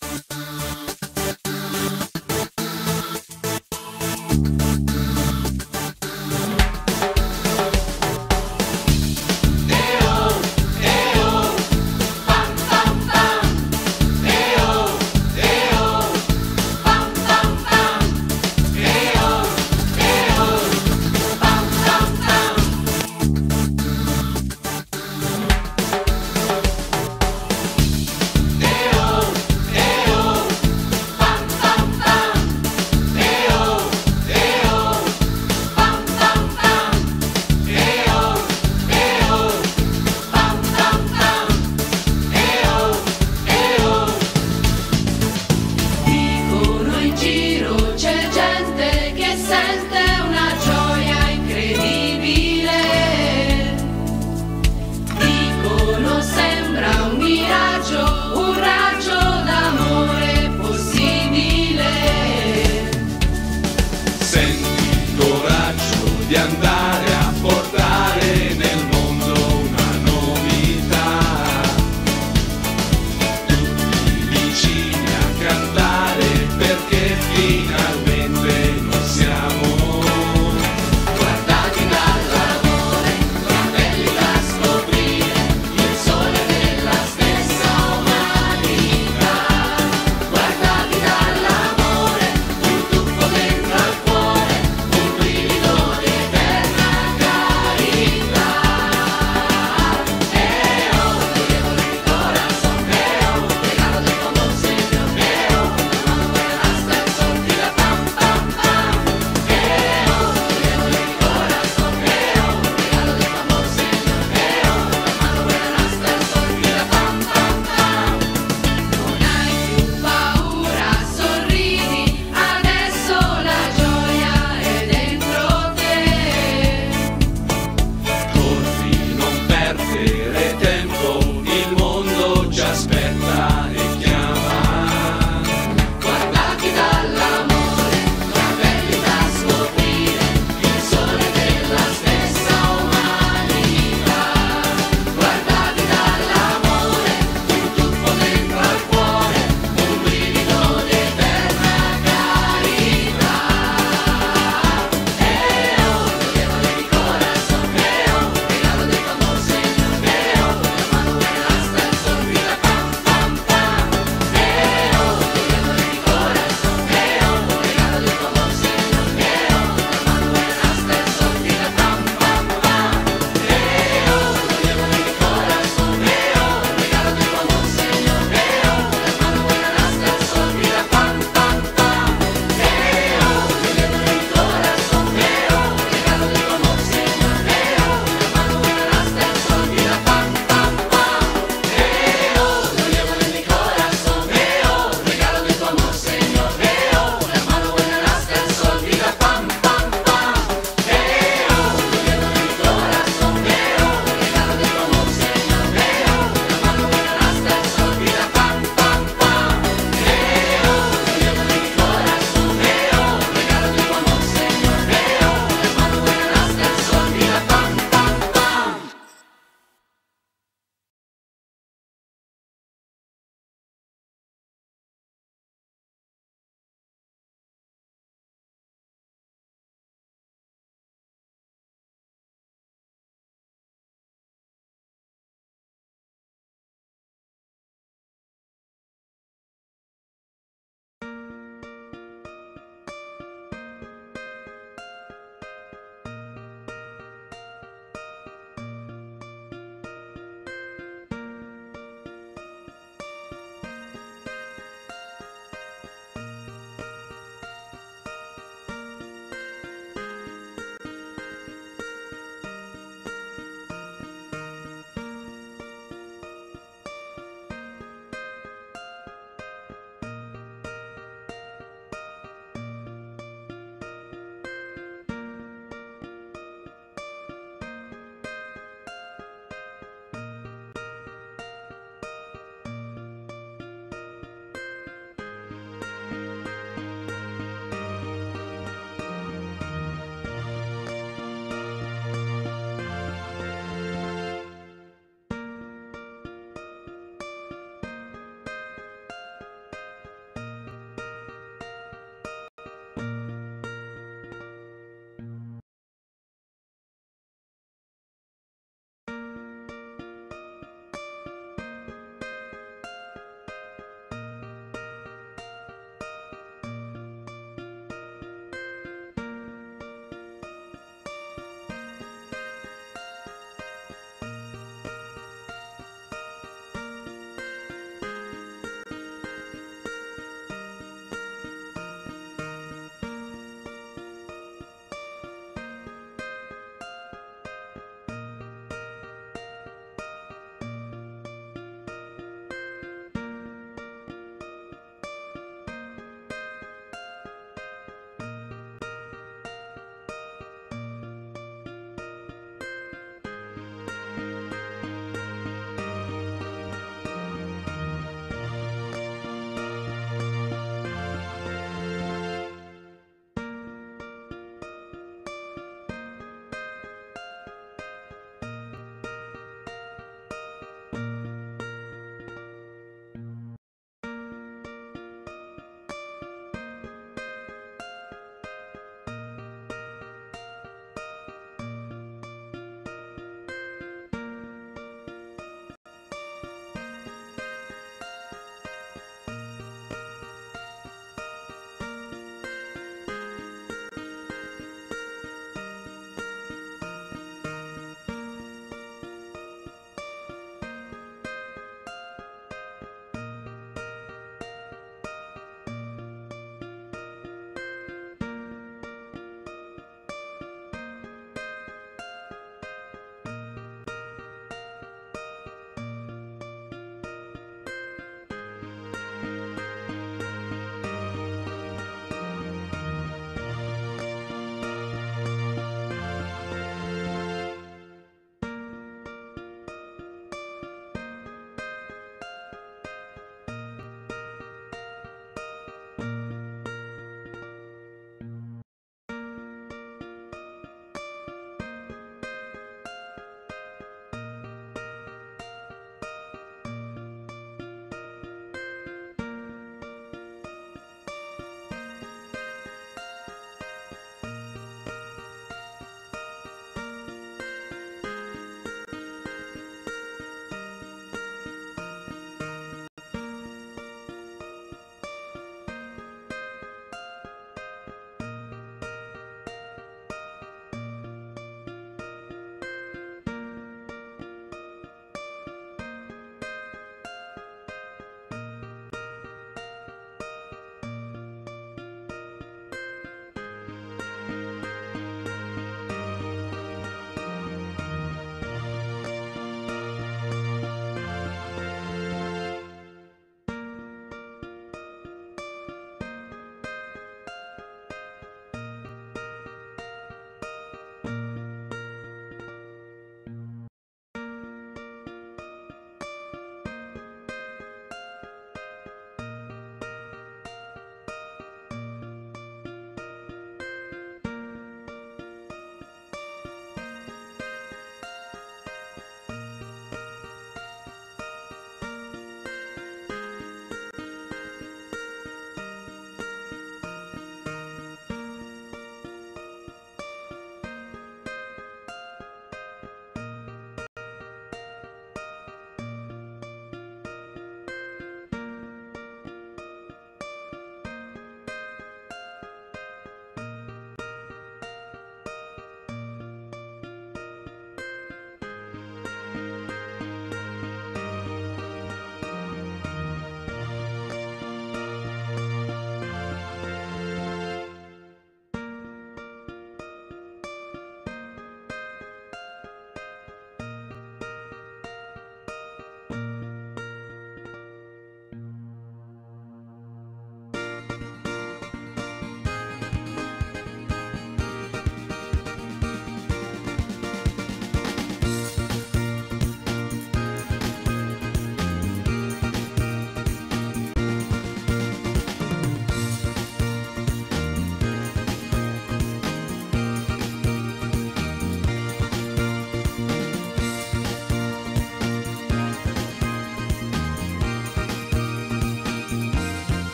Hey-oh,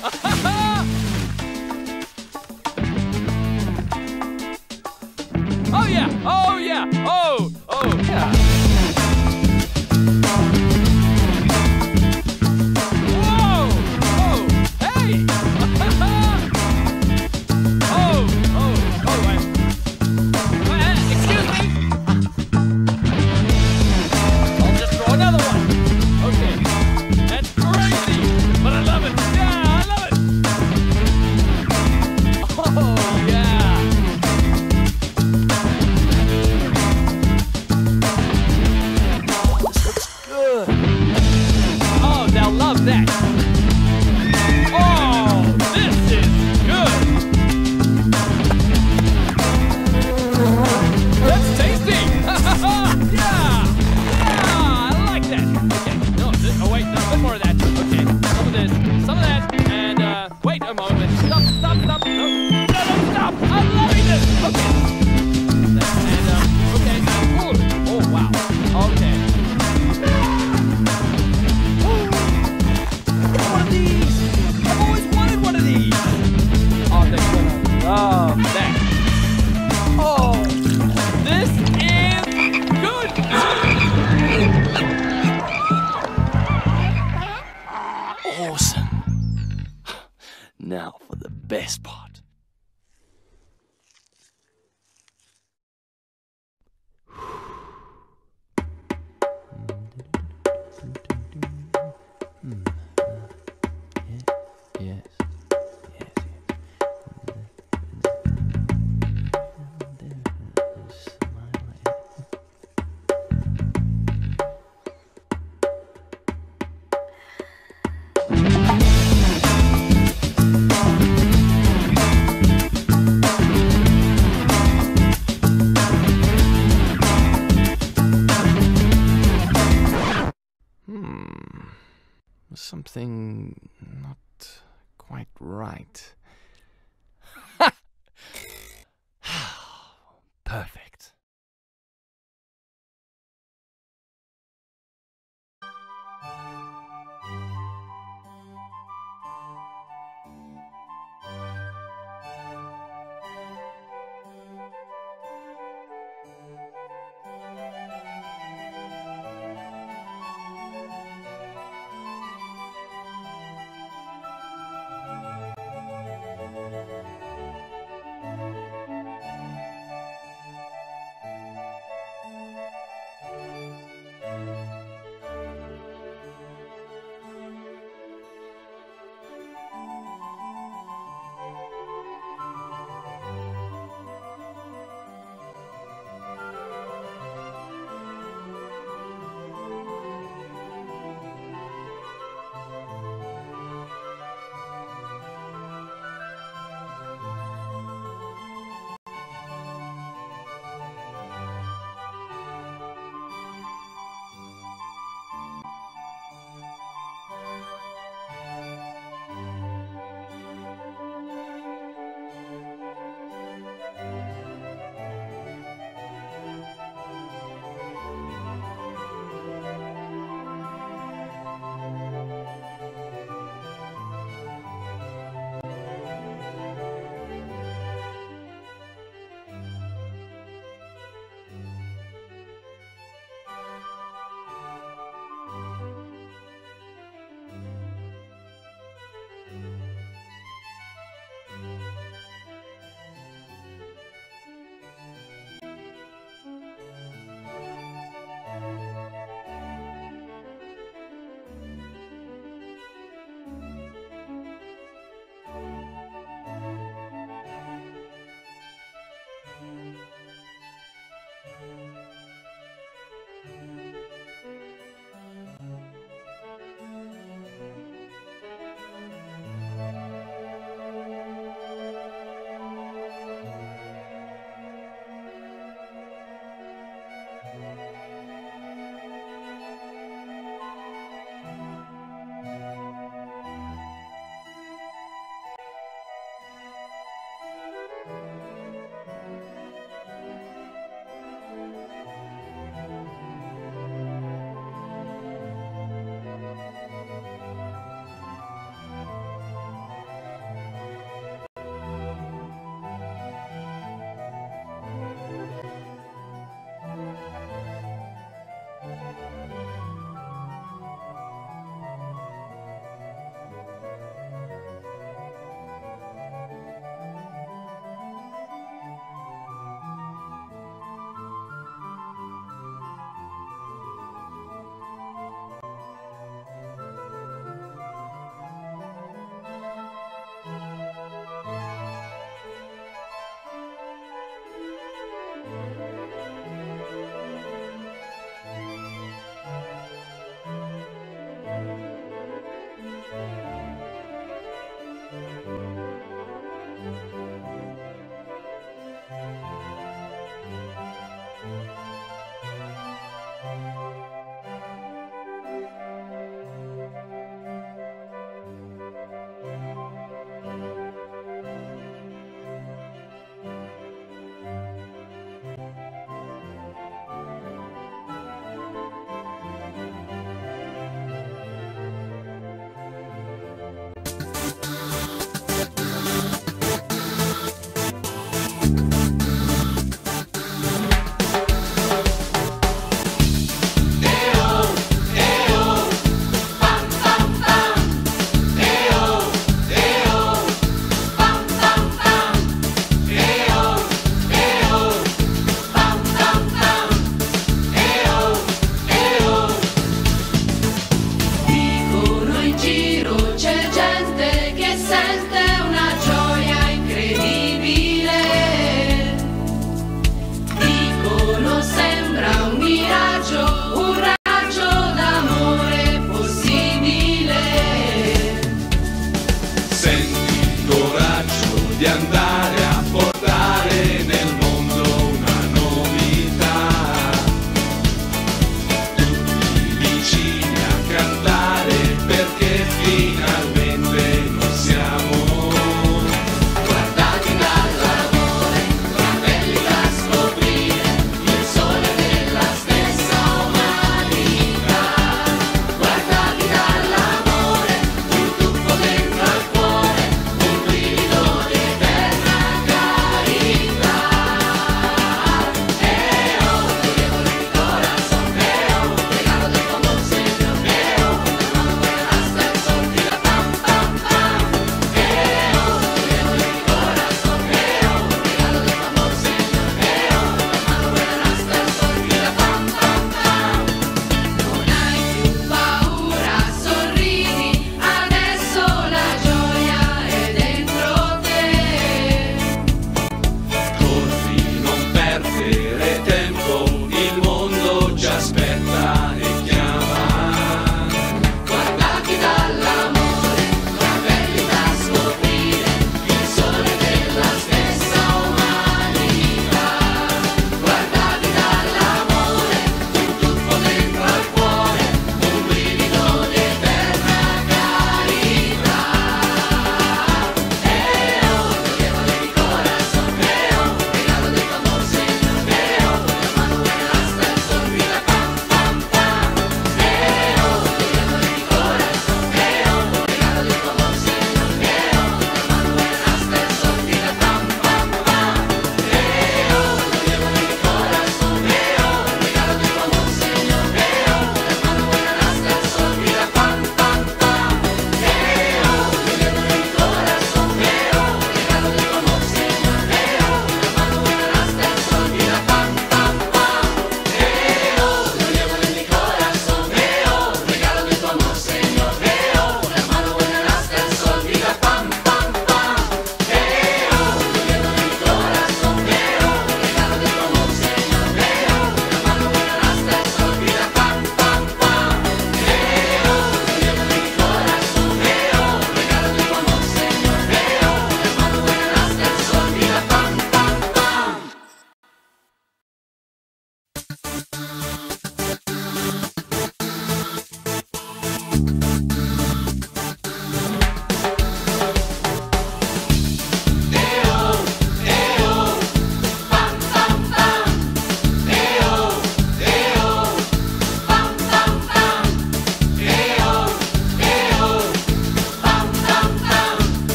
Ha ha ha! No, oh wait, no, more of that. Quite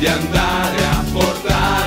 di andare a portare